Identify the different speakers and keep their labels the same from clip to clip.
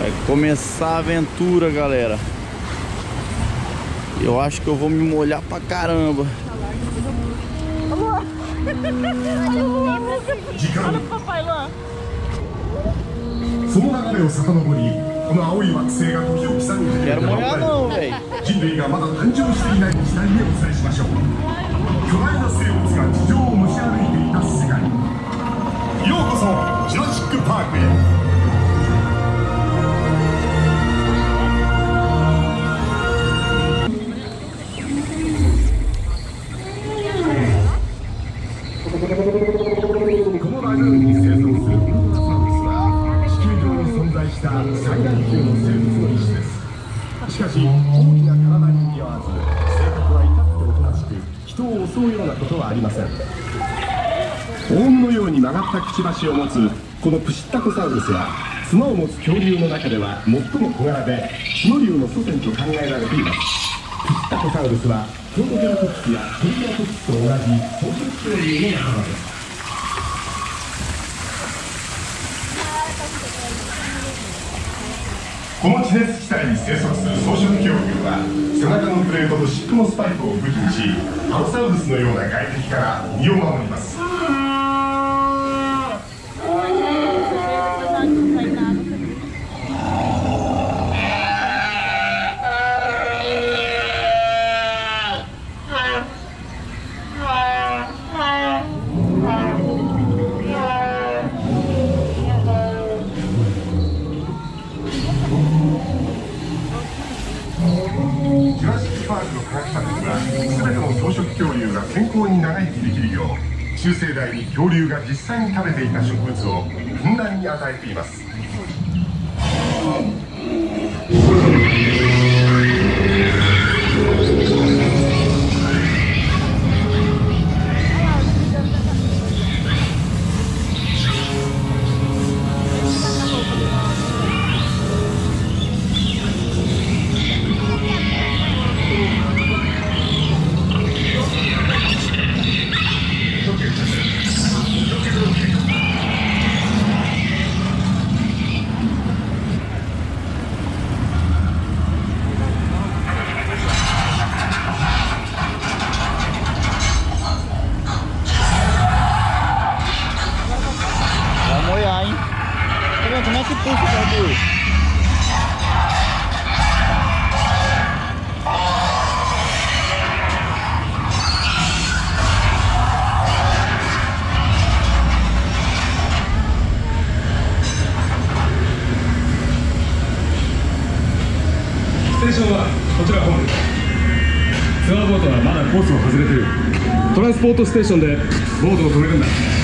Speaker 1: Vai começar a aventura, galera. Eu acho que eu vou me molhar pra caramba.
Speaker 2: Olha
Speaker 3: o papai lá.
Speaker 2: その流れを遡りこの青い惑星が時を刻んで
Speaker 1: Quero molhar não, velho.
Speaker 2: 人類がまだ誕生していない時代にお伝えしましょう巨大な生物が地上を蒸し歩いていた世界ようこそジュラシック・パークへ このラグーンに生息するウルトサウルスは地球上に存在した最大級の生物の一種ですしかし大きな体に似合わず性格は至っておとなしく人を襲うようなことはありません。オウムのように曲がったくちばしを持つこのプシッタコサウルスは角を持つ恐竜の中では最も小柄で角竜の祖先と考えられています。タコサウルスはプロトケラトプスやトリケラトプスと同じ草食恐竜の仲間ですこの地熱地帯に生息する草食恐竜は背中のプレートと尻尾のスパイクを武器にしアロサウルスのような外敵から身を守りますジュラシック・パークの科学者たちは全ての草食恐竜が健康に長生きできるよう中生代に恐竜が実際に食べていた植物をふんだんに与えています。
Speaker 4: ステーションはこちら本部ツアーボートはまだコースを外れてる。トランスポートステーションでボートを止めるんだ。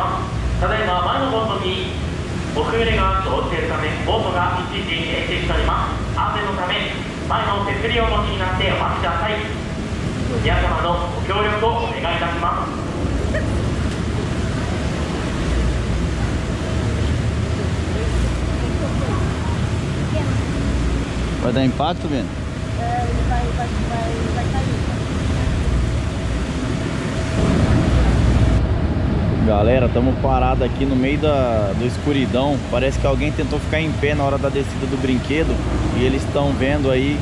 Speaker 3: ますただいま前のボートにお揺れが生じているためボートが一時停止しております安全のため前の手すりを持ちになってお待ちください皆様のご協力をお願いいたします
Speaker 1: まだ impacto, Vino?
Speaker 5: É, ele vai, vai.
Speaker 1: Galera, estamos parados aqui no meio da do escuridão. Parece que alguém tentou ficar em pé na hora da descida do brinquedo e eles estão vendo aí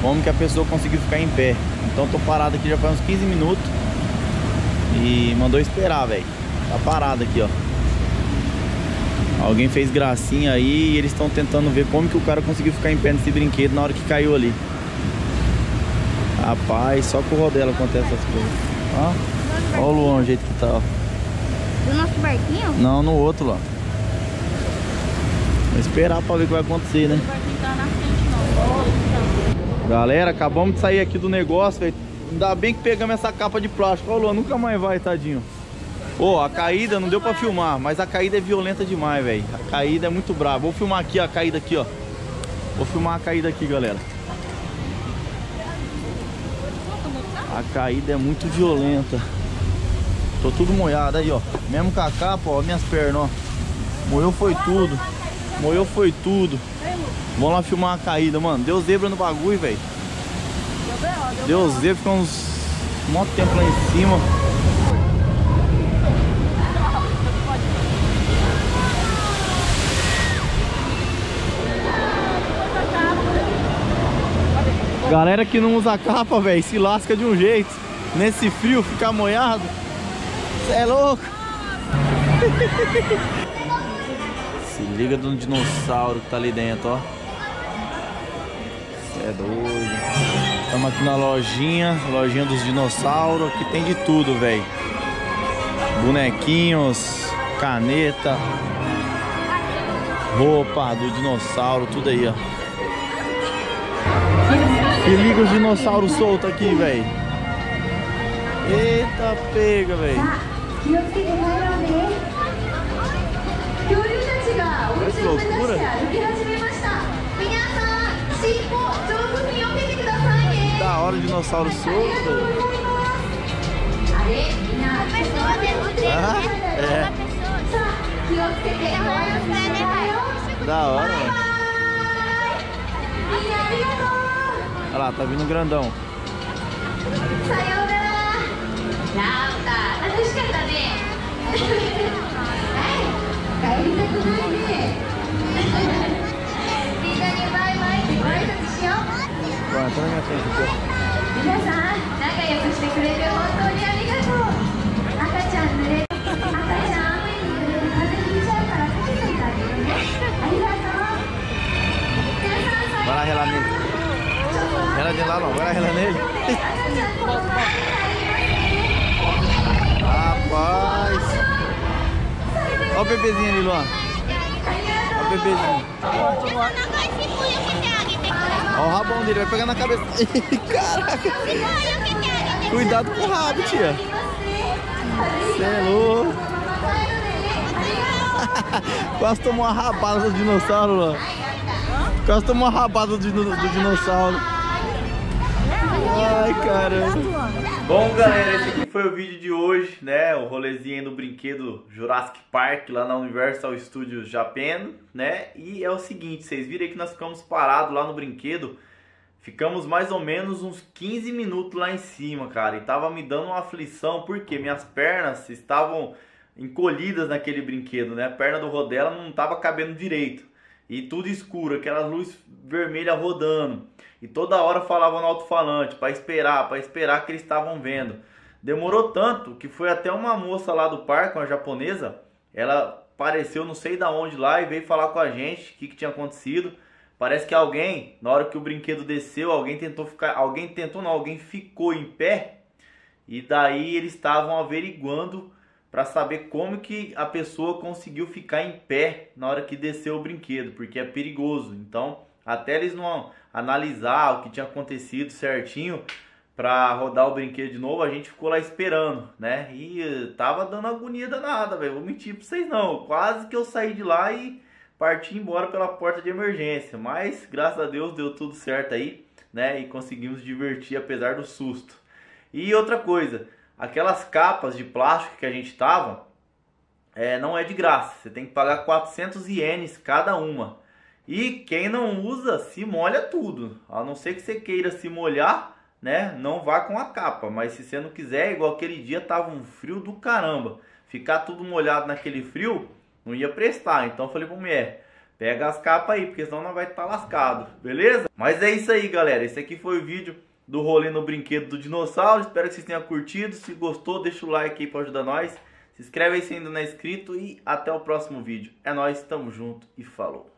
Speaker 1: como que a pessoa conseguiu ficar em pé. Então tô parado aqui já faz uns 15 minutos e mandou esperar, velho. Tá parado aqui, ó. Alguém fez gracinha aí e eles estão tentando ver como que o cara conseguiu ficar em pé nesse brinquedo na hora que caiu ali. Rapaz, só com o Rodela acontece essas coisas. Ó, ó o Luan, o jeito que tá, ó.
Speaker 5: Do nosso barquinho?
Speaker 1: Não, no outro lá. Vou esperar pra ver o que vai acontecer, né?
Speaker 5: Tá frente, não.
Speaker 1: Galera, acabamos de sair aqui do negócio, velho. Ainda bem que pegamos essa capa de plástico. Ó, Luan, nunca mais vai, tadinho. Ô, a caída não deu pra filmar, mas a caída é violenta demais, velho. A caída é muito brava. Vou filmar aqui ó, a caída aqui, ó. Vou filmar a caída aqui, galera. A caída é muito violenta. Tô tudo molhado aí, ó. Mesmo com a capa, ó, minhas pernas, ó. Moeu foi tudo. Moeu foi tudo. Vamos lá filmar a caída, mano. Deu zebra no bagulho, velho. Deu zebra, ficou uns... De tempo lá em cima. Galera que não usa capa, velho, se lasca de um jeito. Nesse frio, ficar molhado. É louco. se liga um dinossauro que tá ali dentro, ó. Cê é doido. Estamos aqui na lojinha, lojinha dos dinossauros, que tem de tudo, velho. Bonequinhos, caneta, roupa do dinossauro, tudo aí, ó. Se liga os dinossauros soltos aqui, velho. Eita, pega, velho.
Speaker 6: 気をつけて帰ろうね恐竜たちがお家を目指して歩き始めました皆さん尻尾上手に避けてくださいね
Speaker 1: Da hora o dinossauro
Speaker 6: あ
Speaker 1: solto,
Speaker 6: りがとう
Speaker 1: velho.
Speaker 6: ございますあれみんなちょっと待って
Speaker 1: Ah, é.
Speaker 6: さあ気をつけてご挨拶しなさいよ
Speaker 1: Da hora,
Speaker 6: バイバ
Speaker 1: velho.
Speaker 6: イみんなありがと
Speaker 1: Olha lá, tá vindo grandão.
Speaker 6: うさような はい帰りたくないねみんなにバイバイってご挨拶しよう
Speaker 1: Vai, entra na minha frente aqui, ó.
Speaker 6: 皆さん仲良くしてくれて本当にありがとう赤ちゃん濡れ赤ちゃん雨に濡れて風邪ひいちゃうからかけといてあげるねありがとう皆さん
Speaker 1: Vai lá relar nele. Rela de lá não, vai lá relar nele. Olha o bebezinho ali, Luan. Olha o bebezinho. Olha o rabão dele, vai pegar na cabeça. Caraca. Cuidado com o rabo, tia. Você é louco. Quase tomou uma rabada do dinossauro, Luan. Quase tomou uma rabada do, do dinossauro. Ai, caramba. Bom, galera, esse aqui foi o vídeo de hoje, né? O rolezinho no brinquedo Jurassic Park, lá na Universal Studios Japan, né? E é o seguinte, vocês viram que nós ficamos parados lá no brinquedo. Ficamos mais ou menos uns 15 minutos lá em cima, cara. E tava me dando uma aflição, porque minhas pernas estavam encolhidas naquele brinquedo, né? A perna do Rodela não tava cabendo direito. E tudo escuro, aquela luz vermelha rodando. E toda hora falava no alto-falante para esperar, para esperar que eles estavam vendo. Demorou tanto que foi até uma moça lá do parque, uma japonesa, ela apareceu não sei da onde lá e veio falar com a gente o que, que tinha acontecido. Parece que alguém, na hora que o brinquedo desceu, alguém tentou ficar, alguém tentou não, alguém ficou em pé e daí eles estavam averiguando para saber como que a pessoa conseguiu ficar em pé na hora que desceu o brinquedo, porque é perigoso. Então, até eles não analisar o que tinha acontecido certinho para rodar o brinquedo de novo, a gente ficou lá esperando, né? E tava dando agonia danada, velho. Vou mentir pra vocês não. Quase que eu saí de lá e parti embora pela porta de emergência. Mas, graças a Deus, deu tudo certo aí. né? E conseguimos divertir apesar do susto. E outra coisa, aquelas capas de plástico que a gente tava, é, não é de graça. Você tem que pagar 400 ienes cada uma. E quem não usa, se molha tudo. A não ser que você queira se molhar, né? Não vá com a capa. Mas se você não quiser, igual aquele dia tava um frio do caramba. Ficar tudo molhado naquele frio não ia prestar. Então eu falei pra mulher, pega as capas aí, porque senão não vai estar tá lascado, beleza? Mas é isso aí, galera. Esse aqui foi o vídeo do rolê no brinquedo do dinossauro. Espero que vocês tenham curtido. Se gostou, deixa o like aí para ajudar nós. Se inscreve aí se ainda não é inscrito e até o próximo vídeo. É nóis, tamo junto e falou.